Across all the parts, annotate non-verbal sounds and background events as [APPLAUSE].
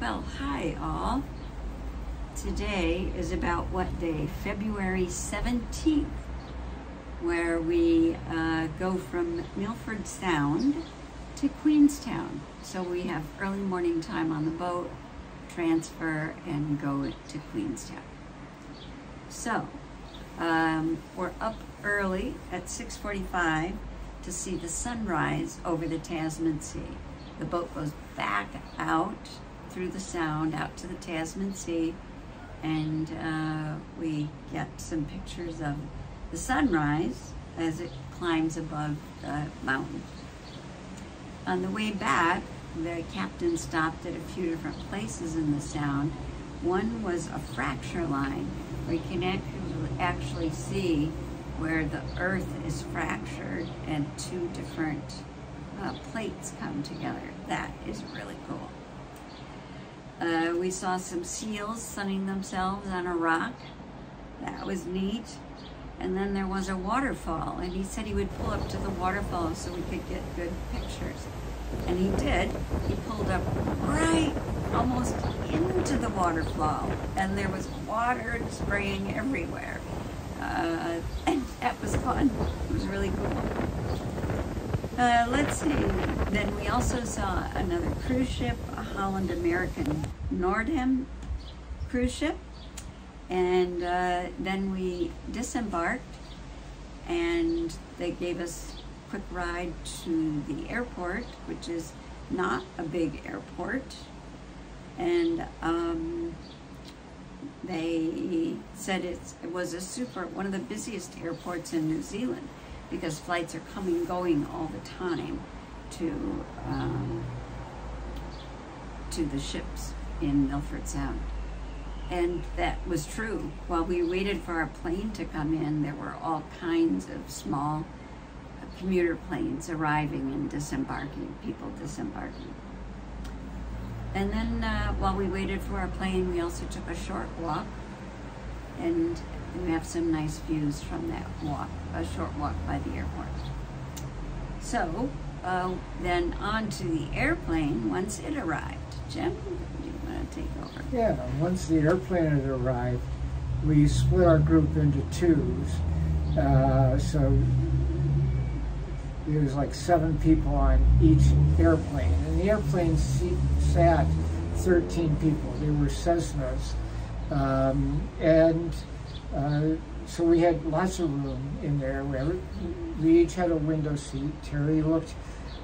Well, hi all. Today is about what day? February 17th, where we uh, go from Milford Sound to Queenstown. So we have early morning time on the boat, transfer, and go to Queenstown. So um, we're up early at 6.45 to see the sunrise over the Tasman Sea. The boat goes back out through the sound out to the Tasman Sea and uh, we get some pictures of the sunrise as it climbs above the mountain. On the way back, the captain stopped at a few different places in the sound. One was a fracture line where you can actually see where the earth is fractured and two different uh, plates come together. That is really cool. Uh, we saw some seals sunning themselves on a rock. That was neat. And then there was a waterfall, and he said he would pull up to the waterfall so we could get good pictures. And he did. He pulled up right almost into the waterfall, and there was water spraying everywhere. Uh, and [LAUGHS] that was fun. It was really cool. Uh, let's see. Then we also saw another cruise ship, a Holland American Noordam cruise ship. And uh, then we disembarked and they gave us a quick ride to the airport, which is not a big airport. And um, they said it was a super, one of the busiest airports in New Zealand because flights are coming going all the time to um, to the ships in Milford Sound. And that was true. While we waited for our plane to come in, there were all kinds of small commuter planes arriving and disembarking, people disembarking. And then uh, while we waited for our plane, we also took a short walk and we have some nice views from that walk, a short walk by the airport. So uh, then on to the airplane once it arrived. Jim, do you want to take over? Yeah, once the airplane had arrived, we split our group into twos. Uh, so there was like seven people on each airplane. And the airplane seat, sat 13 people. They were Cessnas. Um, and uh, so we had lots of room in there. We, each had a window seat. Terry looked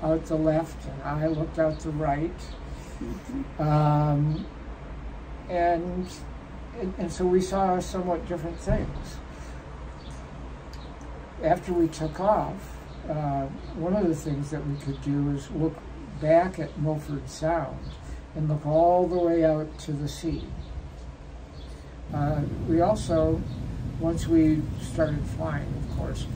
out the left, and I looked out the right. Um, and, and, and so we saw somewhat different things. After we took off, uh, one of the things that we could do is look back at Milford Sound and look all the way out to the sea. Uh, we also, once we started flying, of course,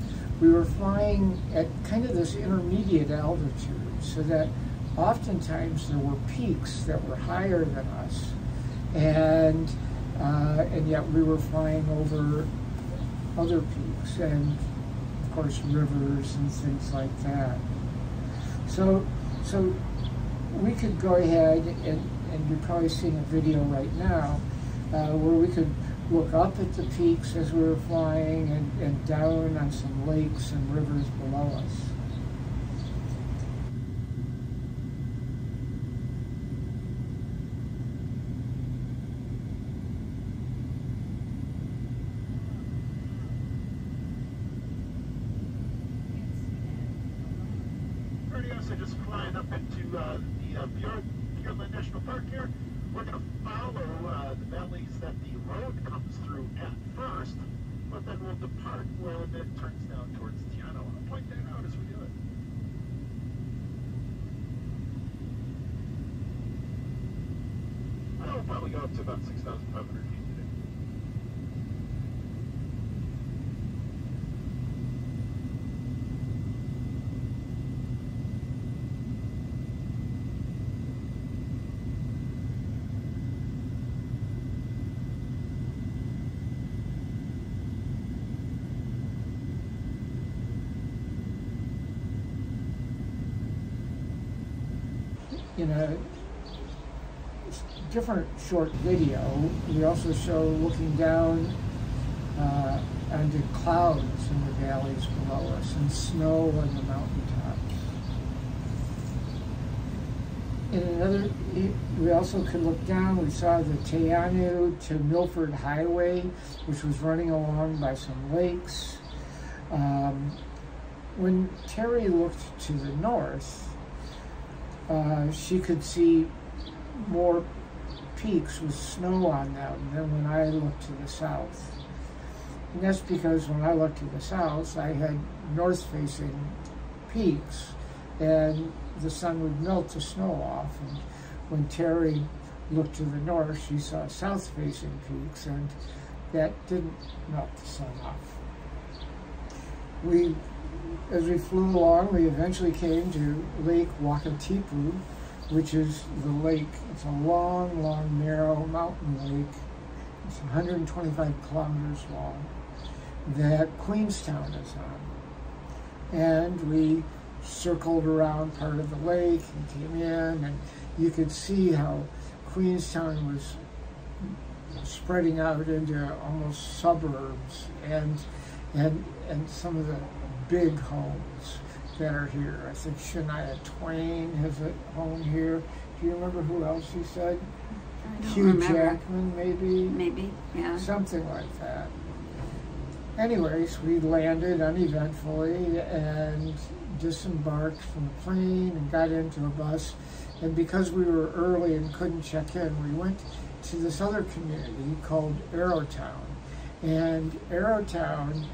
we were flying at kind of this intermediate altitude so that oftentimes there were peaks that were higher than us. And uh, and yet we were flying over other peaks and of course rivers and things like that. So so we could go ahead and, and you're probably seeing a video right now uh, where we could look up at the peaks as we were flying and, and down on some lakes and rivers below us. I just flying up into uh, the uh, Fiordland National Park here. We're going to follow uh, the valleys that the road comes through at first, but then we'll depart when it turns down towards Te Anau. I'll point that out as we do it. I'll probably go up to about 6,500 feet. You a different short video, we also show looking down uh, onto clouds in the valleys below us and snow on the mountaintops. In another, we also could look down. We saw the Te Anau to Milford Highway, which was running along by some lakes. Um, when Terry looked to the north, uh, she could see more peaks with snow on them than when I looked to the south. And that's because when I looked to the south, I had north facing peaks and the sun would melt the snow off. And when Terry looked to the north, she saw south facing peaks and that didn't melt the sun off. We, as we flew along, we eventually came to Lake Wakatipu, which is the lake. It's a long, long, narrow mountain lake. It's 125 kilometers long that Queenstown is on. And we circled around part of the lake and came in, and you could see how Queenstown was spreading out into almost suburbs and and and some of the big homes that are here. I think Shania Twain has a home here. Do you remember who else he said? Hugh remember. Jackman, maybe? Maybe, yeah. Something like that. Anyways, we landed uneventfully and disembarked from the plane and got into a bus. And because we were early and couldn't check in, we went to this other community called Arrowtown. And Arrowtown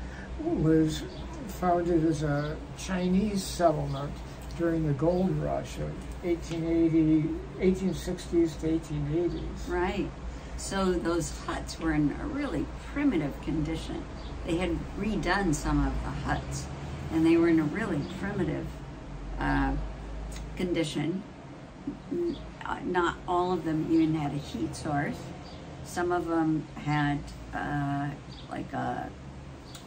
was founded as a Chinese settlement during the gold rush of 1880, 1860s to 1880s. Right. So those huts were in a really primitive condition. They had redone some of the huts, and they were in a really primitive uh, condition. Uh, Not all of them even had a heat source. Some of them had uh, like a,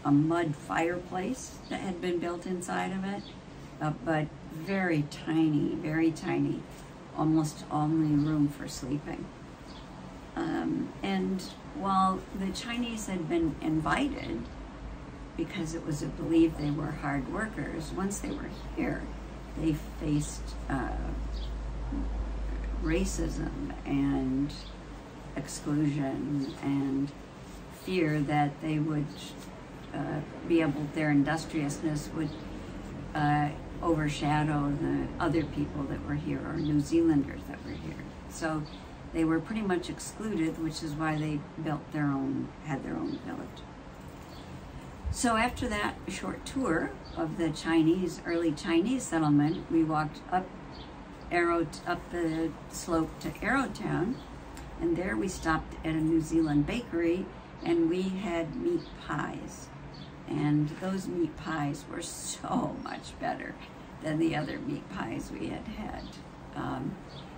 a mud fireplace that had been built inside of it, uh, but very tiny, very tiny, almost only room for sleeping. Um, and while the Chinese had been invited, because it was believed they were hard workers, once they were here, they faced uh, racism and exclusion and fear that they would uh, be able, their industriousness would uh, overshadow the other people that were here or New Zealanders that were here. So they were pretty much excluded, which is why they built their own, had their own village. So after that short tour of the Chinese, early Chinese settlement, we walked up Arrow, up the slope to Arrowtown, and there we stopped at a New Zealand bakery, and we had meat pies. And those meat pies were so [LAUGHS] much better than the other meat pies we had had. Um,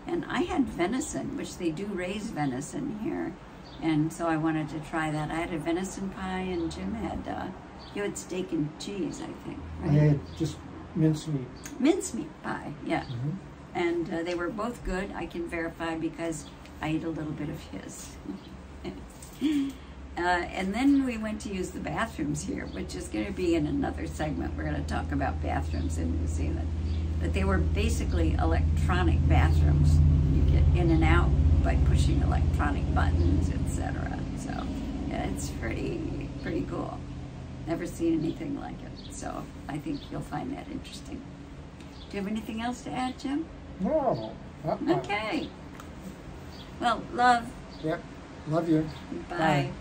and I had venison, which they do raise venison here, and so I wanted to try that. I had a venison pie, and Jim had uh, you had steak and cheese, I think, I right? had just mincemeat. Mincemeat pie, yeah. Mhm. And uh, they were both good. I can verify because I ate a little bit of his. [LAUGHS] uh, and then we went to use the bathrooms here, which is going to be in another segment. We're going to talk about bathrooms in New Zealand. But they were basically electronic bathrooms. You get in and out by pushing electronic buttons, etc. So yeah, it's pretty pretty cool. Never seen anything like it. So I think you'll find that interesting. Do you have anything else to add, Jim? No. Okay. Well, love. Yep. Love you. Bye. Bye.